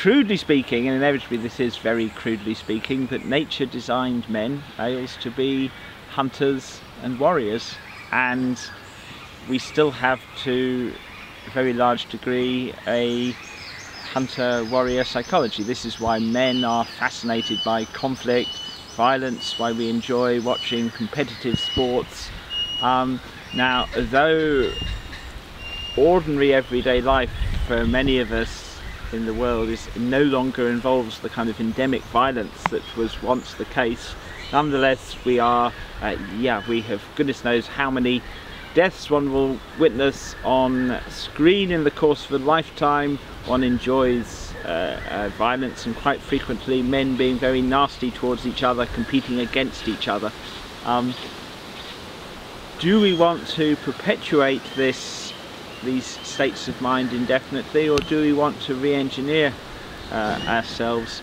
crudely speaking, and inevitably this is very crudely speaking, that nature designed men, males, to be hunters and warriors, and we still have to a very large degree a hunter warrior psychology. This is why men are fascinated by conflict, violence, why we enjoy watching competitive sports. Um, now, though ordinary everyday life for many of us in the world is no longer involves the kind of endemic violence that was once the case, nonetheless we are, uh, yeah, we have goodness knows how many deaths one will witness on screen in the course of a lifetime. One enjoys uh, uh, violence and quite frequently men being very nasty towards each other, competing against each other. Um, do we want to perpetuate this, these states of mind indefinitely or do we want to re-engineer uh, ourselves